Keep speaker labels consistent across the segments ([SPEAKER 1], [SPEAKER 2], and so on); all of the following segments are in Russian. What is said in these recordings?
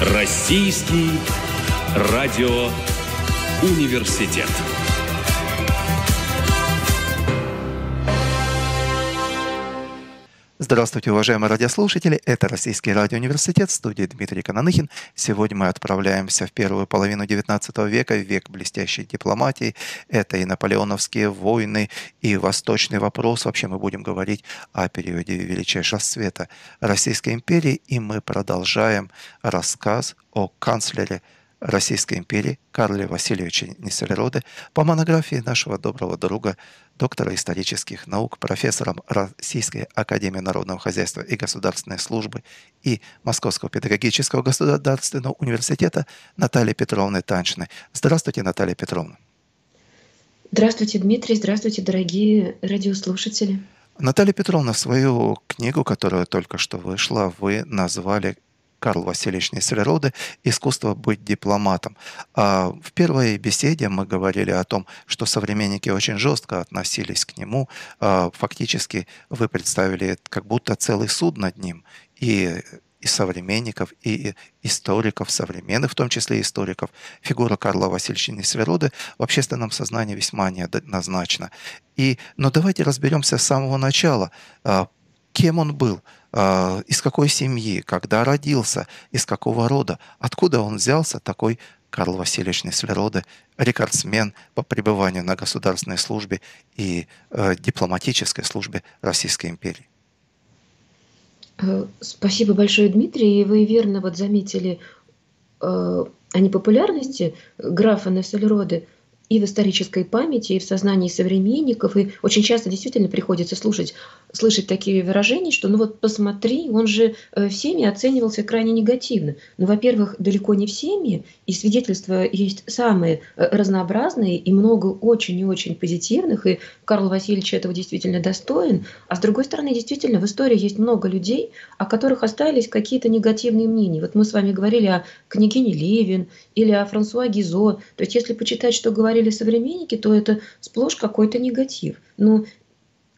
[SPEAKER 1] Российский радиоуниверситет.
[SPEAKER 2] Здравствуйте, уважаемые радиослушатели. Это Российский радиоуниверситет, студия Дмитрий Кананыхин. Сегодня мы отправляемся в первую половину XIX века, век блестящей дипломатии. Это и наполеоновские войны, и восточный вопрос. Вообще мы будем говорить о периоде величайшего света Российской империи. И мы продолжаем рассказ о канцлере Российской империи Карле Васильевиче Нессельроде по монографии нашего доброго друга, доктора исторических наук, профессора Российской академии народного хозяйства и государственной службы и Московского педагогического государственного университета Натальи Петровны Танчиной. Здравствуйте, Наталья Петровна.
[SPEAKER 3] Здравствуйте, Дмитрий. Здравствуйте, дорогие радиослушатели.
[SPEAKER 2] Наталья Петровна, свою книгу, которая только что вышла, вы назвали Карл Васильевич Нессельроде «Искусство быть дипломатом». А в первой беседе мы говорили о том, что современники очень жестко относились к нему. А фактически вы представили как будто целый суд над ним. И и современников, и историков современных, в том числе историков, фигура Карла Васильевича Нессельроде в общественном сознании весьма неоднозначна. И, но давайте разберемся с самого начала, а, кем он был – из какой семьи, когда родился, из какого рода, откуда он взялся? Такой Карл Васильевич Неслероде, рекордсмен по пребыванию на государственной службе и э, дипломатической службе Российской империи.
[SPEAKER 3] Э, спасибо большое, Дмитрий. И вы верно вот заметили э, о непопулярности графа Нессельроде – и в исторической памяти, и в сознании современников. И очень часто действительно приходится слушать, слышать такие выражения, что ну вот посмотри, он же э, всеми оценивался крайне негативно. Ну, во-первых, далеко не всеми, и свидетельства есть самые э, разнообразные, и много очень и очень позитивных, и Карл Васильевич этого действительно достоин. А с другой стороны, действительно, в истории есть много людей, о которых остались какие-то негативные мнения. Вот мы с вами говорили о княгине Левин или о Франсуа Гизо. То есть, если почитать, что говорили говорили современники, то это сплошь какой-то негатив. Ну,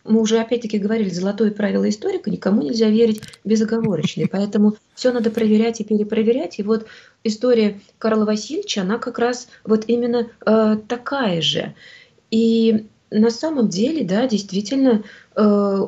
[SPEAKER 3] мы уже опять-таки говорили, золотое правило историка, никому нельзя верить безоговорочно. Поэтому все надо проверять и перепроверять. И вот история Карла Васильевича, она как раз вот именно э, такая же. И на самом деле, да, действительно, э,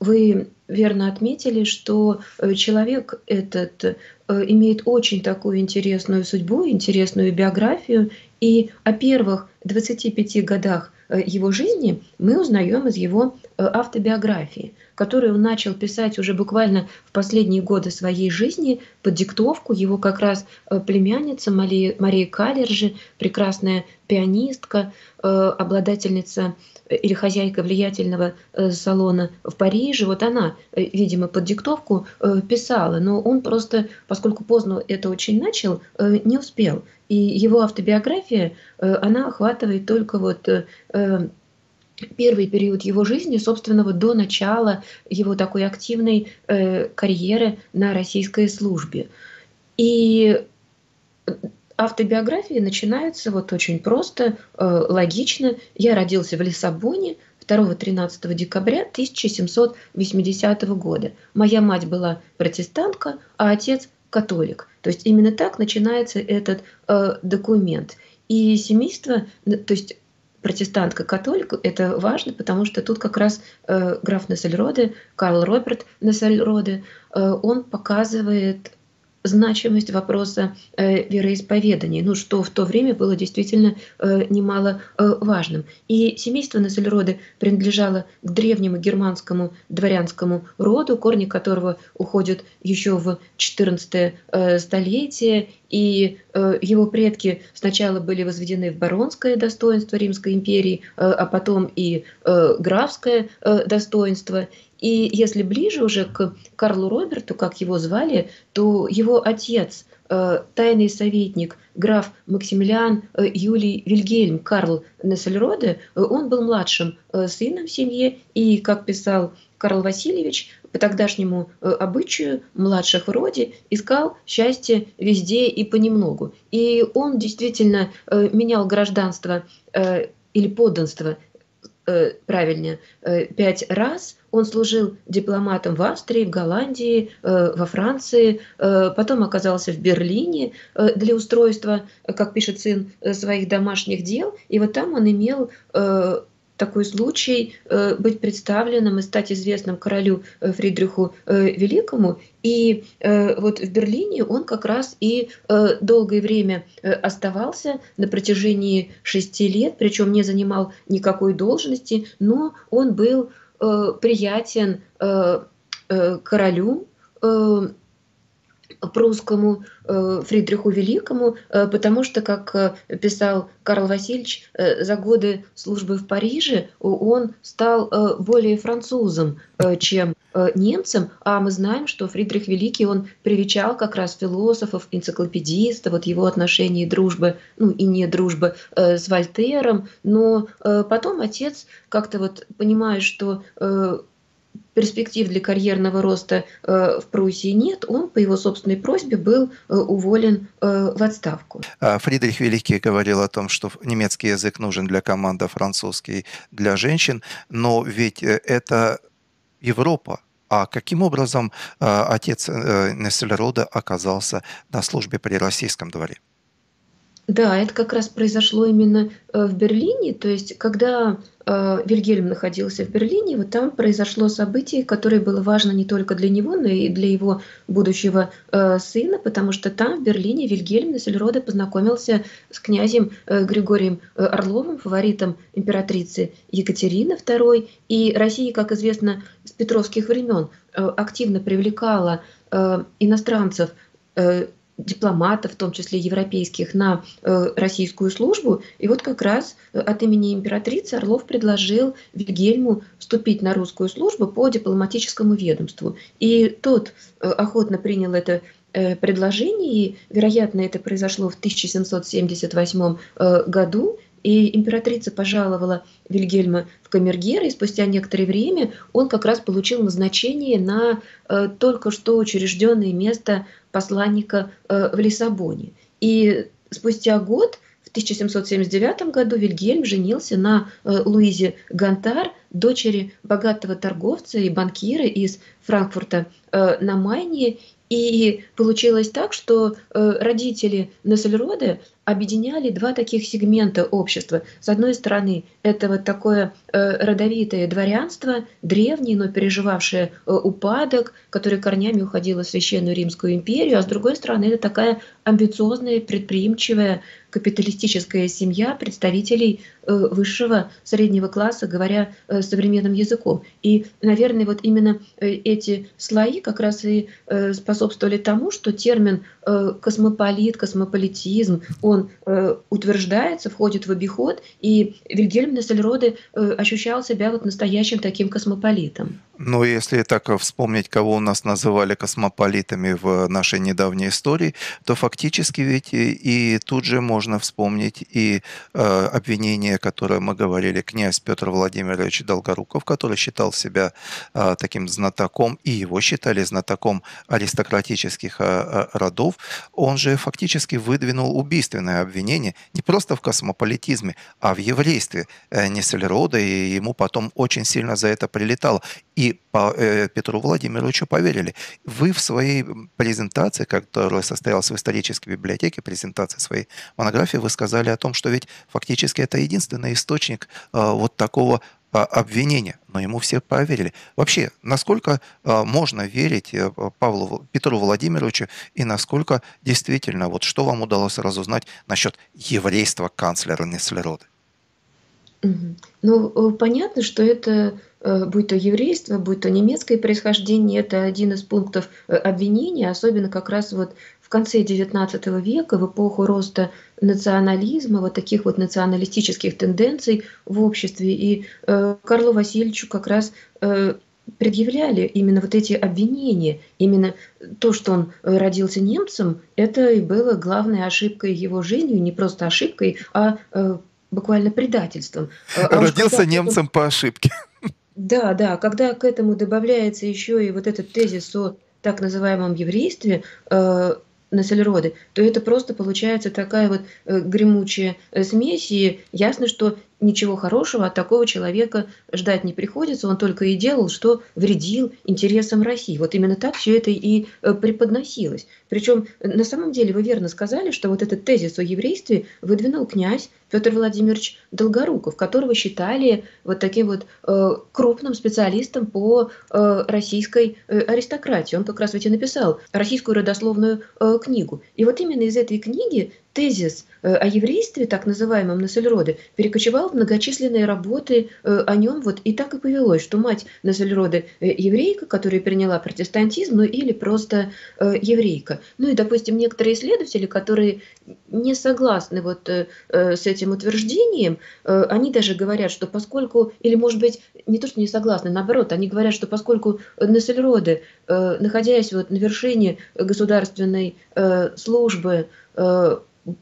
[SPEAKER 3] вы верно отметили, что э, человек этот э, имеет очень такую интересную судьбу, интересную биографию, и о первых 25 годах э, его жизни мы узнаем из его э, автобиографии, которую он начал писать уже буквально в последние годы своей жизни под диктовку. Его как раз э, племянница Мария, Мария Калержи, прекрасная пианистка, обладательница или хозяйка влиятельного салона в Париже, вот она, видимо, под диктовку писала, но он просто, поскольку поздно это очень начал, не успел. И его автобиография, э, она охватывает только вот э, э, первый период его жизни, собственно, вот до начала его такой активной карьеры на российской службе. И автобиография начинается вот очень просто, логично. Я родился в Лиссабоне 2-13 декабря 1780 года. Моя мать была протестантка, а отец католик. То есть именно так начинается этот э, документ. И семейство, то есть протестантка католик, это важно, потому что тут как раз э, граф Нессельроде, Карл Роберт Нессельроде, э, он показывает значимость вопроса э, вероисповедания, ну, что в то время было действительно э, немало э, важным. И семейство Нессельроде принадлежало к древнему германскому дворянскому роду, корни которого уходят еще в XIV э, столетие, и э, его предки сначала были возведены в баронское достоинство Римской империи, э, а потом и э, графское э, достоинство. И если ближе уже к Карлу Роберту, как его звали, то его отец, тайный советник, граф Максимилиан э, Юлий Вильгельм Карл Нессельроде, э, он был младшим сыном в семье, и, как писал Карл Васильевич, по тогдашнему обычаю младших в роде искал счастье везде и понемногу. И он действительно менял гражданство или подданство э, правильнее, э, пять раз он служил дипломатом в Австрии, в Голландии, э, во Франции, э, потом оказался в Берлине э, для устройства, как пишет сын, э, своих домашних дел, и вот там он имел э, такой случай э, быть представленным и стать известным королю э, Фридриху э, Великому. И вот в Берлине он как раз и долгое время оставался на протяжении шести лет, причем не занимал никакой должности, но он был приятен королю прусскому э, Фридриху Великому, э, потому что, как э, писал Карл Васильевич, за годы службы в Париже он стал более французом, чем немцем, а мы знаем, что Фридрих Великий, он привечал как раз философов, энциклопедистов, вот его отношения и дружбы, ну и не дружбы с Вольтером, но потом отец как-то вот понимая, что перспектив для карьерного роста э, в Пруссии нет, он по его собственной просьбе был э, уволен э, в отставку.
[SPEAKER 2] А Фридрих Великий говорил о том, что немецкий язык нужен для команды, французский для женщин, но ведь это Европа, а каким образом отец Нессельрода оказался на службе при российском дворе?
[SPEAKER 3] Да, это как раз произошло именно в Берлине. То есть, когда Э, Вильгельм находился в Берлине, вот там произошло событие, которое было важно не только для него, но и для его будущего э, сына, потому что там, в Берлине, Вильгельм Нессельроде познакомился с князем э, Григорием Орловым, фаворитом императрицы Екатерины II. И Россия, как известно, с петровских времен активно привлекала иностранцев дипломатов, в том числе европейских, на э, российскую службу. И вот как раз э, от имени императрицы Орлов предложил Вильгельму вступить на русскую службу по дипломатическому ведомству. И тот э, охотно принял это предложение, и, вероятно, это произошло в 1778 году, и императрица пожаловала Вильгельма в камергеры, и спустя некоторое время он как раз получил назначение на э, только что учрежденное место посланника э, в Лиссабоне. И спустя год, в 1779 году, Вильгельм женился на э, Луизе Гантар, дочери богатого торговца и банкира из Франкфурта э, на Майне. И получилось так, что э, родители Нессельроде объединяли два таких сегмента общества. С одной стороны, это вот такое э, родовитое дворянство, древнее, но переживавшее э, упадок, которое корнями уходило в Священную Римскую империю, а с другой стороны, это такая амбициозная, предприимчивая капиталистическая семья представителей э, высшего среднего класса, говоря э, современным языком. И, наверное, вот именно э, эти слои как раз и э, способствовали тому, что термин э, космополит, космополитизм, он он э, утверждается, входит в обиход, и Вильгельм Нессельроде э, ощущал себя вот настоящим таким космополитом.
[SPEAKER 2] Ну, если так вспомнить, кого у нас называли космополитами в нашей недавней истории, то фактически ведь и, тут же можно вспомнить и э, обвинение, которое мы говорили, князь Петр Владимирович Долгоруков, который считал себя э, таким знатоком, и его считали знатоком аристократических э, родов, он же фактически выдвинул убийственное обвинение не просто в космополитизме, а в еврействе э, Нессельрода, и ему потом очень сильно за это прилетало. И по э, Петру Владимировичу поверили. Вы в своей презентации, которая состоялась в исторической библиотеке, презентации своей монографии, вы сказали о том, что ведь фактически это единственный источник э, вот такого э, обвинения, но ему все поверили. Вообще, насколько э, можно верить э, Павлу Петру Владимировичу и насколько действительно, вот что вам удалось разузнать насчет еврейства канцлера Неслерода?
[SPEAKER 3] Ну, э, понятно, что это будь то еврейство, будь то немецкое происхождение, это один из пунктов э, обвинения, особенно как раз вот в конце XIX века, в эпоху роста национализма, вот таких вот националистических тенденций в обществе. И э, Карлу Васильевичу как раз э, предъявляли именно вот эти обвинения. Именно то, что он родился немцем, это и было главной ошибкой его жизни, не просто ошибкой, а э, буквально предательством.
[SPEAKER 2] А Родился когда... немцем по ошибке.
[SPEAKER 3] Да, да, когда к этому добавляется еще и вот этот тезис о так называемом еврействе э, Нассельроды, то это просто получается такая вот э, гремучая э, смесь, и ясно, что ничего хорошего от такого человека ждать не приходится, он только и делал, что вредил интересам России. Вот именно так все это и э, преподносилось. Причем на самом деле вы верно сказали, что вот этот тезис о еврействе выдвинул князь Петр Владимирович Долгоруков, которого считали вот таким вот э, крупным специалистом по э, российской э, аристократии. Он как раз ведь и написал российскую родословную э, книгу. И вот именно из этой книги тезис э, о еврействе, так называемом Нассельроде, перекочевал в многочисленные работы э, о нем. Вот и так и повелось, что мать Нассельроде э, еврейка, которая приняла протестантизм, ну или просто еврейка. Ну и, допустим, некоторые исследователи, которые не согласны вот с этим утверждением, они даже говорят, что поскольку, или может быть, не то, что не согласны, наоборот, они говорят, что поскольку Нассельроде, находясь вот на вершине государственной службы,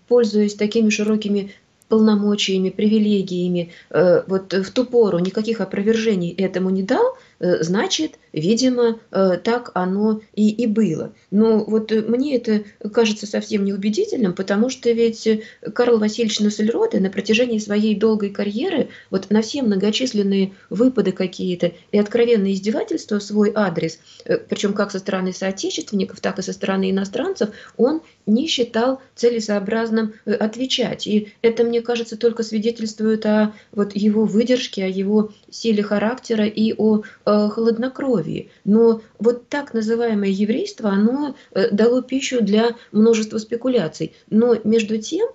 [SPEAKER 3] пользуясь такими широкими полномочиями, привилегиями, э, вот в ту пору никаких опровержений этому не дал, значит, видимо, э, так оно и, и было. Но вот э, мне это кажется совсем неубедительным, потому что ведь Карл Васильевич Нассельроде на протяжении своей долгой карьеры вот на все многочисленные выпады какие-то и откровенные издевательства в свой адрес, причем как со стороны соотечественников, так и со стороны иностранцев, он не считал целесообразным отвечать. И это, мне кажется, только свидетельствует о вот его выдержке, о его силе характера и о э, хладнокровии. Но вот так называемое еврейство, оно э, дало пищу для множества спекуляций. Но между тем,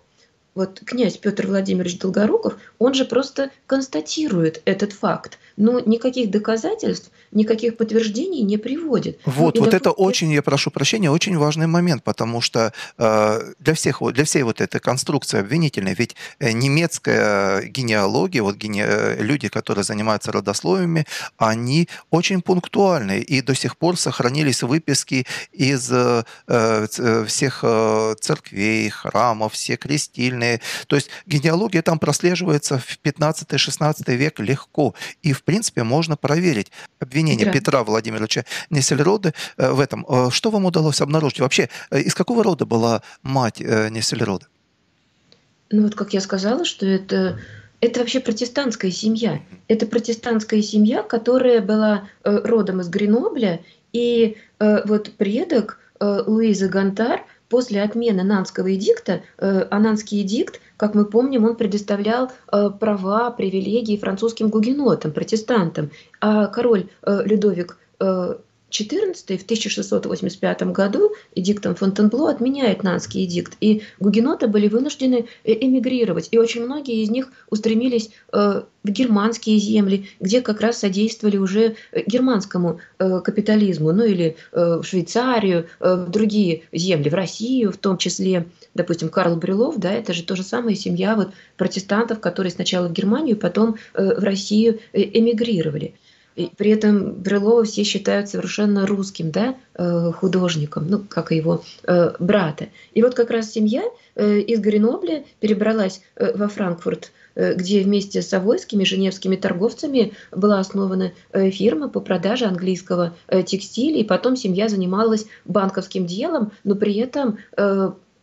[SPEAKER 3] вот князь Петр Владимирович Долгоруков, он же просто констатирует этот факт, но никаких доказательств, никаких подтверждений не приводит.
[SPEAKER 2] Вот, ну, вот это очень, я прошу прощения, очень важный момент, потому что э, для всех, для всей вот этой конструкции обвинительной, ведь э, немецкая генеалогия, вот гене, э, люди, которые занимаются родословиями, они очень пунктуальны, и до сих пор сохранились выписки из э, э всех церквей, храмов, все крестильные, правильные. То есть генеалогия там прослеживается в 15-16 век легко. И, в принципе, можно проверить обвинение Петра, Петра Владимировича Несельроды э, в этом. Э, что вам удалось обнаружить? Вообще, э, из какого рода была мать Несельроды?
[SPEAKER 3] Ну вот, как я сказала, что это это вообще протестантская семья. Это протестантская семья, которая была родом из Гренобля, и вот предок Луизы Гонтар после отмены Нанского эдикта, э, Ананский эдикт, как мы помним, он предоставлял э, права, привилегии французским гугенотам, протестантам, а король э, Людовик XIV в 1685 году эдиктом Фонтенбло отменяет Нанский эдикт, и гугеноты были вынуждены э, эмигрировать, и очень многие из них устремились э, в германские земли, где как раз содействовали уже э, германскому капитализму, ну или в Швейцарию, в другие земли, в Россию в том числе. Допустим, Карл Брюлов, да, это же то же самое семья вот протестантов, которые сначала в Германию, потом в Россию эмигрировали. И при этом Брюлова все считают совершенно русским да, э, художником, ну, как и его э, брата. И вот как раз семья э, из Гренобля перебралась во Франкфурт, где вместе с савойскими женевскими торговцами была основана фирма по продаже английского текстиля, и потом семья занималась банковским делом, но при этом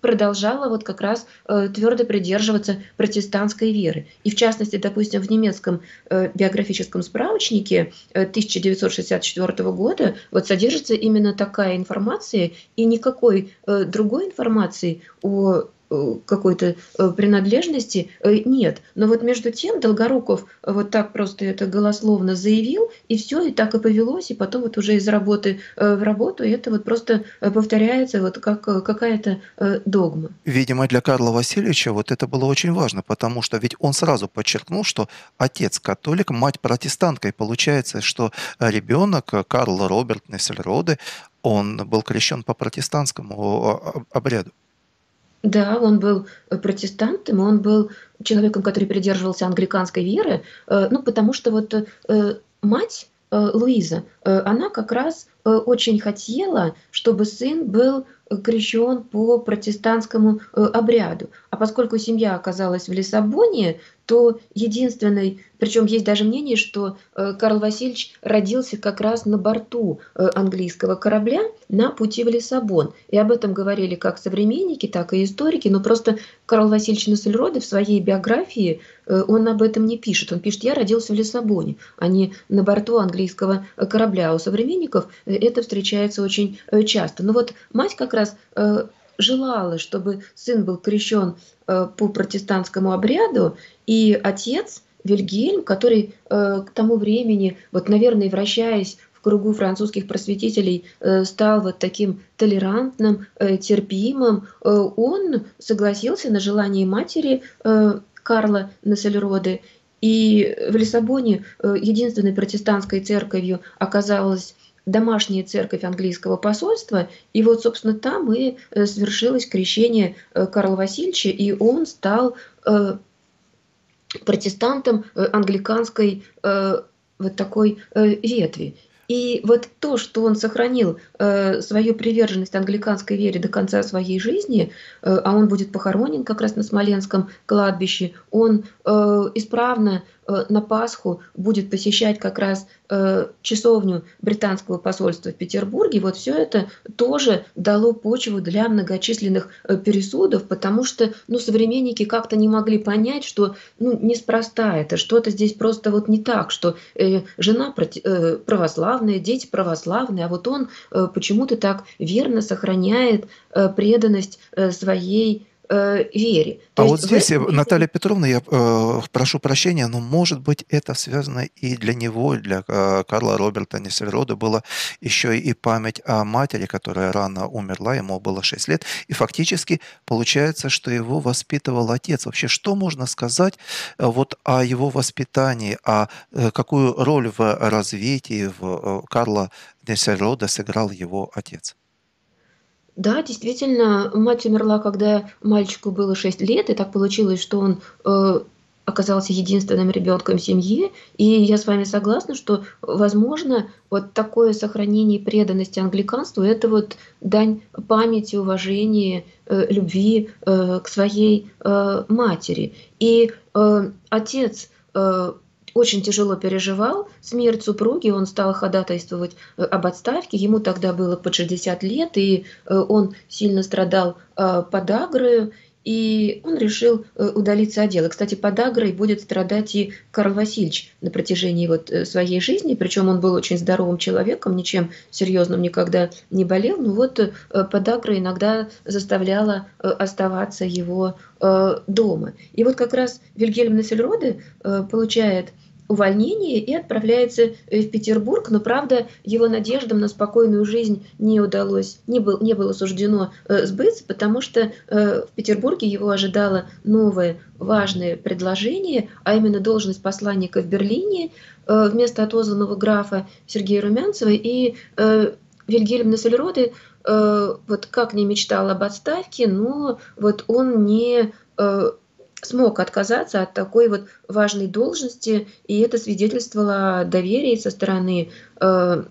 [SPEAKER 3] продолжала вот как раз э, твердо придерживаться протестантской веры. И в частности, допустим, в немецком э, биографическом справочнике э, 1964 года вот содержится именно такая информация, и никакой э, другой информации о какой-то э, принадлежности э, нет. Но вот между тем Долгоруков вот так просто это голословно заявил, и все, и так и повелось, и потом вот уже из работы в работу, и это вот просто повторяется вот как какая-то догма.
[SPEAKER 2] Видимо, для Карла Васильевича вот это было очень важно, потому что ведь он сразу подчеркнул, что отец католик, мать протестантка, и получается, что ребенок Карл Роберт Нессельроде, он был крещен по протестантскому обряду.
[SPEAKER 3] Да, он был э, протестантом, он был человеком, который придерживался англиканской веры, э, ну, потому что вот э, мать Луиза, она как раз очень хотела, чтобы сын был крещен по протестантскому обряду. А поскольку семья оказалась в Лиссабоне, то единственный, причем есть даже мнение, что э, Карл Васильевич родился как раз на борту э, английского корабля на пути в Лиссабон. И об этом говорили как современники, так и историки, но просто Карл Васильевич Нассельроде в своей биографии э, он об этом не пишет. Он пишет, я родился в Лиссабоне, а не на борту английского корабля. А у современников это встречается очень часто. Но вот мать как раз желала, чтобы сын был крещен э, по протестантскому обряду, и отец Вильгельм, который э, к тому времени, вот, наверное, вращаясь в кругу французских просветителей, э, стал вот таким толерантным, терпимым, он согласился на желание матери Карла Нассельроде, и в Лиссабоне единственной протестантской церковью оказалась домашняя церковь английского посольства, и вот, собственно, там и э, свершилось крещение э, Карла Васильевича, и он стал э, протестантом англиканской вот такой ветви. И вот то, что он сохранил э, свою приверженность англиканской вере до конца своей жизни, э, а он будет похоронен как раз на Смоленском кладбище, он э, исправно э, на Пасху будет посещать как раз э, часовню британского посольства в Петербурге. Вот все это тоже дало почву для многочисленных э, пересудов, потому что ну, современники как-то не могли понять, что ну, неспроста это, что-то здесь просто вот не так, что э, жена э, православная, дети православные, а вот он э, почему-то так верно сохраняет э, преданность э, своей э, вере.
[SPEAKER 2] То а вот здесь, этом... Наталья Петровна, я э, прошу прощения, но может быть это связано и для него, для э, Карла Роберта Нессельрода было еще и память о матери, которая рано умерла, ему было 6 лет, и фактически получается, что его воспитывал отец. Вообще, что можно сказать э, вот о его воспитании, а э, какую роль в развитии в э, Карла Нессельрода сыграл его отец?
[SPEAKER 3] Да, действительно, мать умерла, когда мальчику было 6 лет, и так получилось, что он э, оказался единственным ребенком семьи. И я с вами согласна, что, возможно, вот такое сохранение преданности англиканству – это вот дань памяти, уважения, э, любви э, к своей э, матери. И э, отец э, очень тяжело переживал смерть супруги, он стал ходатайствовать э, об отставке, ему тогда было под 60 лет, и э, он сильно страдал э, подагрою, и он решил удалиться от дела. Кстати, подагрой будет страдать и Карл Васильевич на протяжении вот своей жизни, причем он был очень здоровым человеком, ничем серьезным никогда не болел, но вот подагра иногда заставляла оставаться его дома. И вот как раз Вильгельм Нассельроде получает увольнение и отправляется э, в Петербург, но, правда, его надеждам на спокойную жизнь не удалось, не, был, не было суждено э, сбыться, потому что э, в Петербурге его ожидало новое важное предложение, а именно должность посланника в Берлине э, вместо отозванного графа Сергея Румянцева, и э, Вильгельм Нассельроде э, вот как не мечтал об отставке, но вот он не э, смог отказаться от такой вот важной должности, и это свидетельствовало о доверии со стороны э,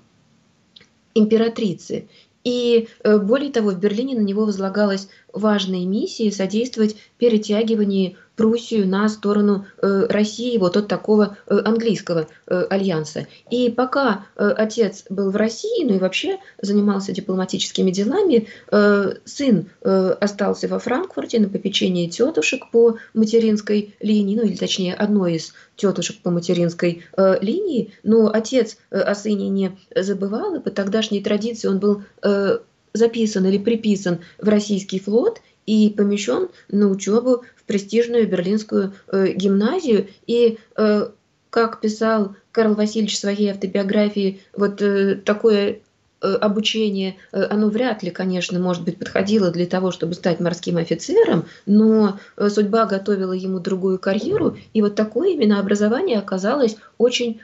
[SPEAKER 3] императрицы. И э, более того, в Берлине на него возлагалась важная миссия содействовать перетягиванию Пруссию на сторону э, России, вот от такого э, английского э, альянса. И пока э, отец был в России, ну и вообще занимался дипломатическими делами, э, сын э, остался во Франкфурте на попечении тетушек по материнской линии, ну или точнее одной из тетушек по материнской э, линии, но отец э, о сыне не забывал, и по тогдашней традиции он был э, записан или приписан в российский флот и помещен на учебу престижную берлинскую э, гимназию. И, э, как писал Карл Васильевич в своей автобиографии, вот э, такое э, обучение, э, оно вряд ли, конечно, может быть, подходило для того, чтобы стать морским офицером, но э, судьба готовила ему другую карьеру, и вот такое именно образование оказалось очень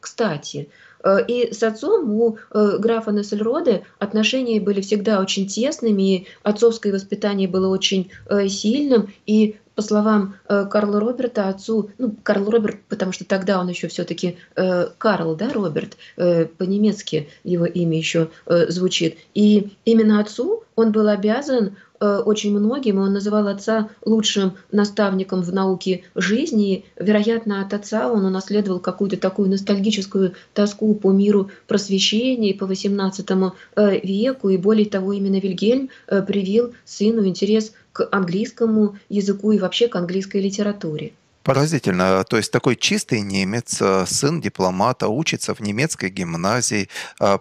[SPEAKER 3] кстати. Э, и с отцом у э, графа Нессельроде отношения были всегда очень тесными, и отцовское воспитание было очень э, сильным. И по словам э, Карла Роберта, отцу, ну, Карл Роберт, потому что тогда он еще все-таки э, Карл, да, Роберт, э, по-немецки его имя еще э, звучит. И именно отцу он был обязан Э, очень многим, и он называл отца лучшим наставником в науке жизни. Вероятно, от отца он унаследовал какую-то такую ностальгическую тоску по миру просвещения, по XVIII э, веку, и более того, именно Вильгельм э, привил сыну интерес к английскому языку и вообще к английской литературе.
[SPEAKER 2] Поразительно. То есть такой чистый немец, сын дипломата, учится в немецкой гимназии,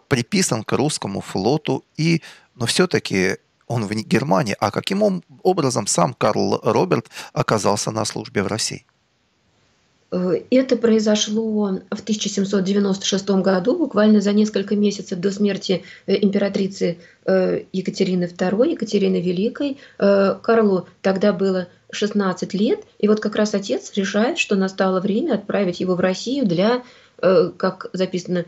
[SPEAKER 2] приписан к русскому флоту, и, но все-таки он в Германии. А каким образом сам Карл Роберт оказался на службе в России?
[SPEAKER 3] Э, это произошло в 1796 году, буквально за несколько месяцев до смерти э, императрицы э, Екатерины II, Екатерины Великой. Карлу тогда было 16 лет, и вот как раз отец решает, что настало время отправить его в Россию для, как записано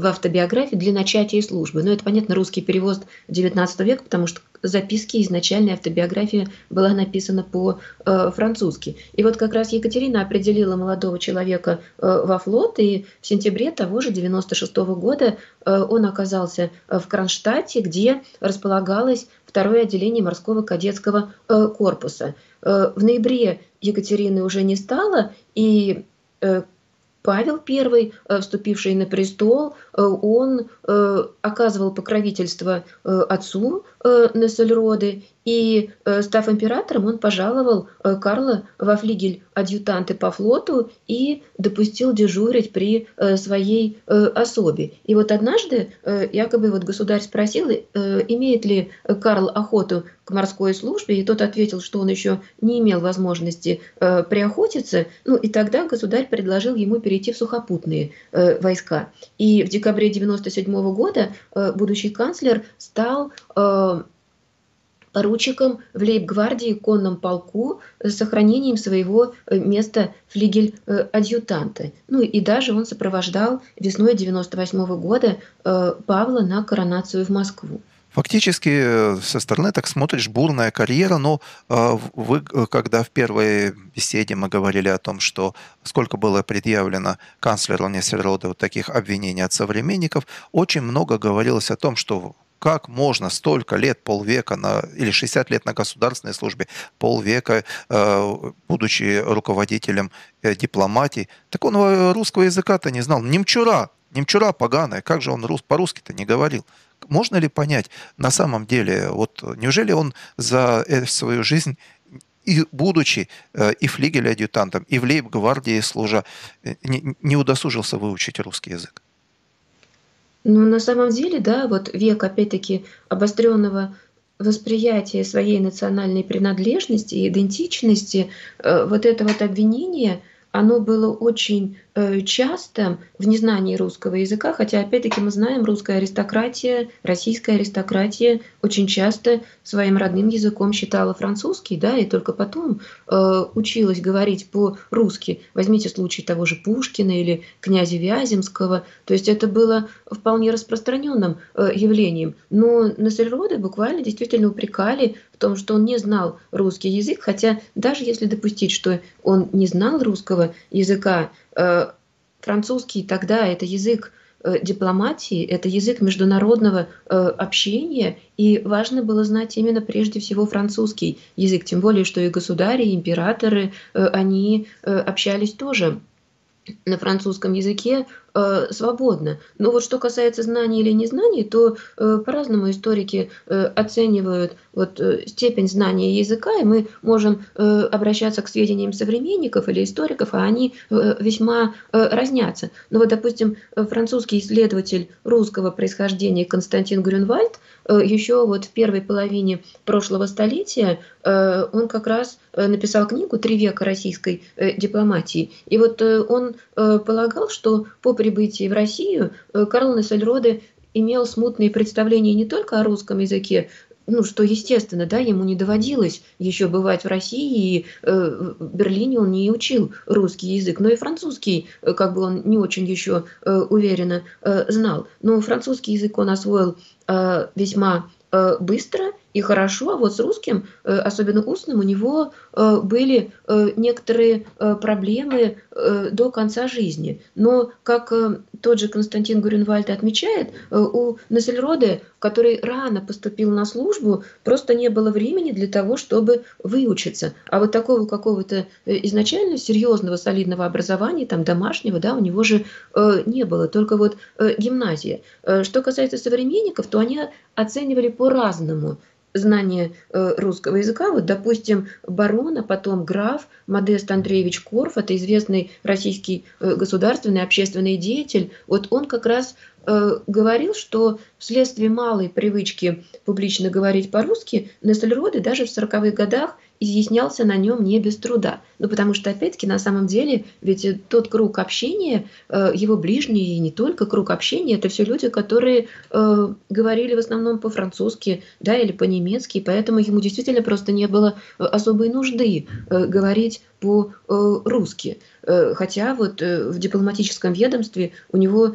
[SPEAKER 3] в автобиографии для начатия службы. Но это, понятно, русский перевод XIX века, потому что записки изначальная автобиография была написана по-французски. Э, и вот как раз Екатерина определила молодого человека э, во флот, и в сентябре того же 96 -го года э, он оказался в Кронштадте, где располагалось второе отделение морского кадетского корпуса. В ноябре Екатерины уже не стало, и Павел I, э, вступивший на престол, э, он э, оказывал покровительство отцу Нессельроде, и, став императором, он пожаловал Карла во флигель адъютанты по флоту и допустил дежурить при своей особе. И вот однажды якобы вот государь спросил, имеет ли Карл охоту к морской службе, и тот ответил, что он еще не имел возможности приохотиться, ну и тогда государь предложил ему перейти в сухопутные войска. И в декабре 1997 года э, будущий канцлер стал э, поручиком в лейб-гвардии конном полку с сохранением своего э, места флигель-адъютанта. Ну и даже он сопровождал весной 1998 года Павла на коронацию в Москву.
[SPEAKER 2] Фактически э, со стороны так смотришь бурная карьера, но э, вы, э, когда в первой беседе мы говорили о том, что сколько было предъявлено канцлеру Несельрода вот таких обвинений от современников, очень много говорилось о том, что как можно столько лет, полвека на, или 60 лет на государственной службе, полвека, будучи руководителем дипломатии, так он русского языка-то не знал. Немчура, немчура поганая, как же он рус, по-русски-то не говорил? можно ли понять на самом деле, вот неужели он за э, свою жизнь и будучи э, и флигель-адъютантом, и в лейб-гвардии служа, э, не, не удосужился выучить русский язык?
[SPEAKER 3] Ну, на самом деле, да, вот век, опять-таки, обостренного восприятия своей национальной принадлежности и идентичности, вот это вот обвинение, оно было очень Э, часто в незнании русского языка, хотя опять-таки мы знаем, русская аристократия, российская аристократия очень часто своим родным языком считала французский, да, и только потом э, училась говорить по-русски. Возьмите случай того же Пушкина или князя Вяземского, то есть это было вполне распространенным э, явлением. Но Насельрода буквально действительно упрекали в том, что он не знал русский язык, хотя даже если допустить, что он не знал русского языка, Э, французский тогда это язык э, дипломатии, это язык международного э, общения, и важно было знать именно прежде всего французский язык, тем более, что и государи, и императоры, они общались тоже на французском языке э, свободно. Но вот что касается знаний или незнаний, то э, по-разному историки э, оценивают вот, степень знания языка, и мы можем обращаться к сведениям современников или историков, а они весьма разнятся. Но вот, допустим, французский исследователь русского происхождения Константин Грюнвальд еще вот в первой половине прошлого столетия он как раз написал книгу «Три века российской дипломатии». И вот он полагал, что по прибытии в Россию э, Карл Нессельроде имел смутные представления не только о русском языке, ну, что естественно, да, ему не доводилось еще бывать в России, и э, в Берлине он не учил русский язык, но и французский, э, как бы он не очень еще э, уверенно э, знал. Но французский язык он освоил э, весьма э, быстро, и хорошо, а вот с русским, э, особенно устным, у него э, были э, некоторые проблемы до конца жизни. Но, как тот же Константин Гуренвальд отмечает, у Нессельроде, который рано поступил на службу, просто не было времени для того, чтобы выучиться. А вот такого какого-то изначально серьезного, солидного образования, там, домашнего, да, у него же не было, только вот гимназия. Что касается современников, то они оценивали по-разному знание э, русского языка. Вот, допустим, барон, а потом граф Модест Андреевич Корф, это известный российский э, государственный общественный деятель, вот он как раз э, говорил, что вследствие малой привычки публично говорить по-русски, Нессельроде даже в 40-х годах изъяснялся на нем не без труда. Ну, потому что, опять-таки, на самом деле, ведь тот круг общения, э, его ближние, и не только круг общения, это все люди, которые э, говорили в основном по-французски, да, или по-немецки, поэтому ему действительно просто не было э, особой нужды говорить по-русски. Хотя вот в дипломатическом ведомстве у него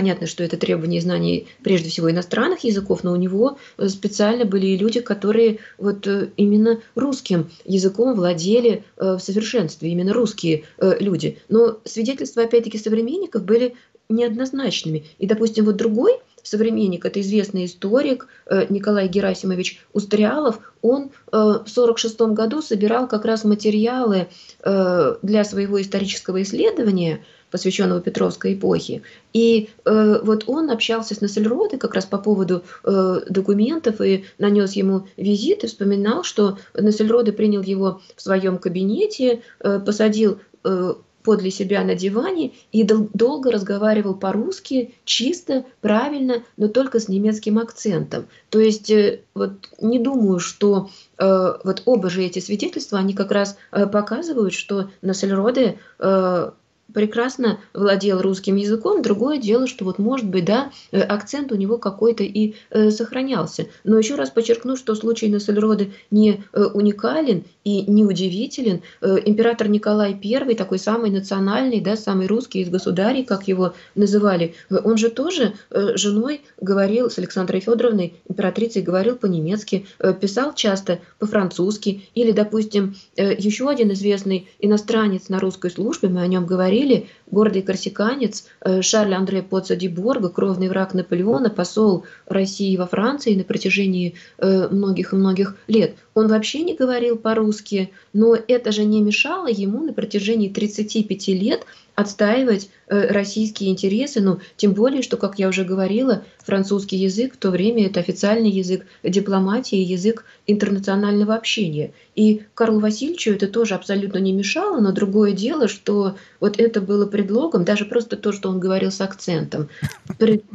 [SPEAKER 3] Понятно, что это требование знаний прежде всего иностранных языков, но у него э, специально были и люди, которые вот э, именно русским языком владели э, в совершенстве, именно русские люди. Но свидетельства, опять-таки, современников были неоднозначными. И, допустим, вот другой современник, это известный историк Николай Герасимович Устрялов, он в 1946 году собирал как раз материалы для своего исторического исследования – посвященного Петровской эпохе. И э, вот он общался с Нассельроде как раз по поводу э, документов и нанес ему визит и вспоминал, что Нассельроде принял его в своем кабинете, э, посадил э, подле себя на диване и дол- долго разговаривал по-русски, чисто, правильно, но только с немецким акцентом. То есть э, вот не думаю, что э, вот оба же эти свидетельства, они как раз э, показывают, что Нассельроде э, прекрасно владел русским языком. Другое дело, что вот может быть, да, э, акцент у него какой-то и э, сохранялся. Но еще раз подчеркну, что случай Нассельрода не э, уникален и не удивителен. Э, император Николай I, такой самый национальный, да, самый русский из государей, как его называли, э, он же тоже э, женой говорил с Александрой Федоровной, императрицей, говорил по-немецки, э, писал часто по-французски. Или, допустим, э, еще один известный иностранец на русской службе, мы о нем говорили, говорили, гордый корсиканец э, Шарль Андре Поццо ди Борго, кровный враг Наполеона, посол России во Франции на протяжении э, многих и многих лет. Он вообще не говорил по-русски, но это же не мешало ему на протяжении 35 лет отстаивать э, российские интересы, ну, тем более, что, как я уже говорила, французский язык в то время это официальный язык дипломатии, язык интернационального общения. И Карлу Васильевичу это тоже абсолютно не мешало, но другое дело, что вот это было предлогом, даже просто то, что он говорил с акцентом,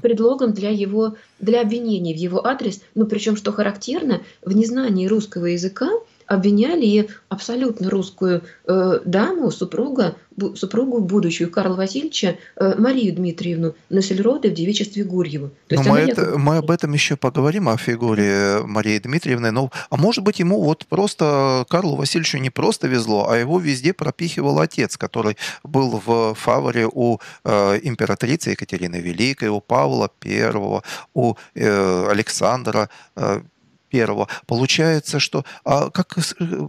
[SPEAKER 3] предлогом для его, для обвинений в его адрес, ну, причем, что характерно, в незнании русского языка обвиняли абсолютно русскую э, даму, супруга, бу, супругу будущую Карла Васильевича, э, Марию Дмитриевну Нассельроде в девичестве Гурьеву.
[SPEAKER 2] То есть мы, это, якобы... мы об этом еще поговорим, о фигуре Марии Дмитриевны. Но, а может быть, ему вот просто Карлу Васильевичу не просто везло, а его везде пропихивал отец, который был в фаворе у э, императрицы Екатерины Великой, у Павла I, у э, Александра э, первого. Получается, что, а как,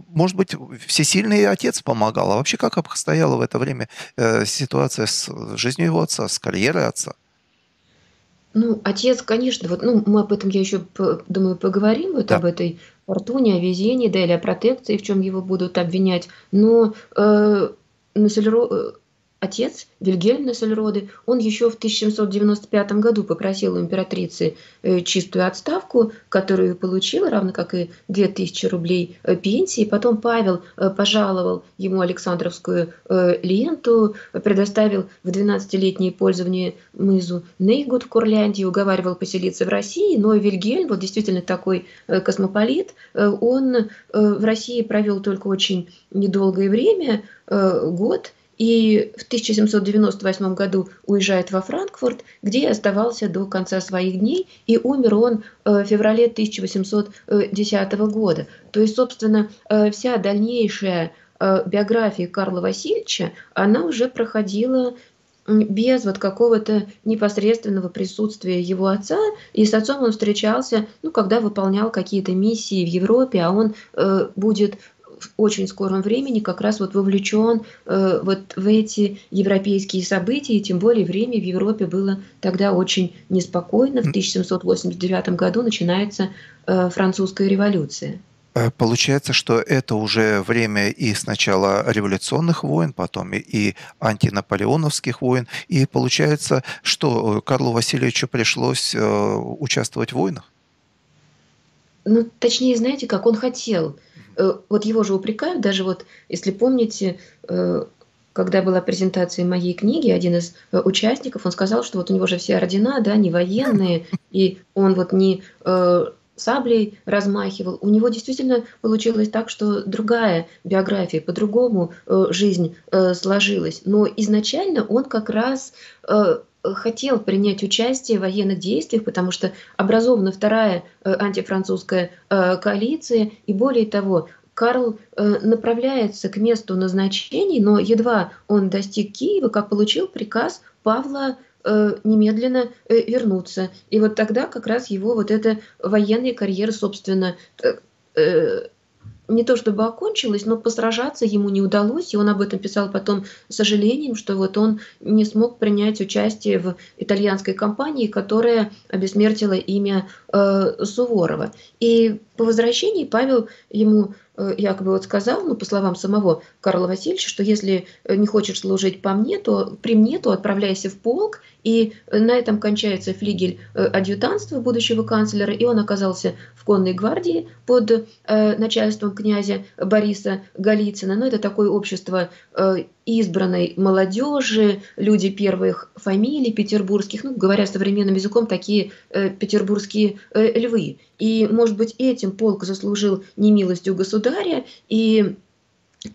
[SPEAKER 2] может быть, всесильный отец помогал, а вообще как обстояла в это время э, ситуация с жизнью его отца, с карьерой отца?
[SPEAKER 3] Ну, отец, конечно, вот, ну, мы об этом, я еще, думаю, поговорим, вот да. об этой фортуне, о везении, да, или о протекции, в чем его будут обвинять. Но э, Нассельро Отец, Вильгельм Нессельроде, он еще в 1795 году попросил у императрицы э, чистую отставку, которую получил, равно как и 2000 рублей э, пенсии. Потом Павел э, пожаловал ему Александровскую ленту, предоставил в 12-летнее пользование мызу Нейгут в Курляндии, уговаривал поселиться в России, но Вильгельм, вот действительно такой космополит, он в России провел только очень недолгое время, год, и в 1798 году уезжает во Франкфурт, где оставался до конца своих дней, и умер он э, в феврале 1810 года. То есть, собственно, э, вся дальнейшая э, биография Карла Васильевича, она уже проходила без вот какого-то непосредственного присутствия его отца. И с отцом он встречался, ну, когда выполнял какие-то миссии в Европе, а он э, будет в очень скором времени как раз вот вовлечен э, вот в эти европейские события, и тем более время в Европе было тогда очень неспокойно. В 1789 году начинается э, французская революция.
[SPEAKER 2] Э, получается, что это уже время и сначала революционных войн, потом и антинаполеоновских войн. И получается, что Карлу Васильевичу пришлось э, участвовать в войнах?
[SPEAKER 3] Ну, точнее, знаете, как он хотел. Э, вот его же упрекают, даже вот, если помните, когда была презентация моей книги, один из участников, он сказал, что вот у него же все ордена, да, не военные, и он вот не саблей размахивал. У него действительно получилось так, что другая биография, по-другому э, жизнь э, сложилась. Но изначально он как раз э, хотел принять участие в военных действиях, потому что образована вторая э, антифранцузская э, коалиция, и более того, Карл э, направляется к месту назначения, но едва он достиг Киева, как получил приказ Павла Э, немедленно э, вернуться. И вот тогда как раз его вот эта военная карьера, собственно, э, не то чтобы окончилась, но посражаться ему не удалось, и он об этом писал потом с сожалением, что вот он не смог принять участие в итальянской кампании, которая обесмертила имя э, Суворова. И по возвращении Павел ему Э, якобы вот сказал, ну, по словам самого Карла Васильевича, что если э, не хочешь служить по мне, то при мне, то отправляйся в полк, и э, на этом кончается флигель адъютанства будущего канцлера, и он оказался в конной гвардии под начальством князя Бориса Голицына. Но ну, это такое общество избранной молодежи, люди первых фамилий петербургских, ну, говоря современным языком, такие э, петербургские э, львы. И, может быть, этим полк заслужил немилостью государя, и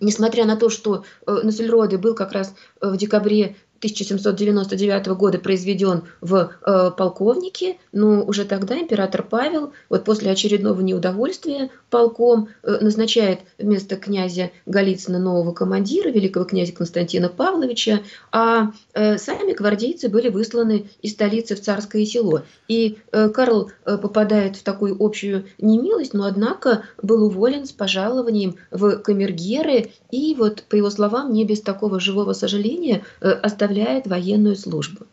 [SPEAKER 3] несмотря на то, что э, Нассельроде был как раз э, в декабре 1799 года произведен в э, полковнике, но уже тогда император Павел, вот после очередного неудовольствия полком, э, назначает вместо князя Голицына нового командира, великого князя Константина Павловича, а э, сами гвардейцы были высланы из столицы в Царское село. И э, Карл э, попадает в такую общую немилость, но однако был уволен с пожалованием в камергеры, и вот, по его словам, не без такого живого сожаления э, оставляет оставляет военную службу.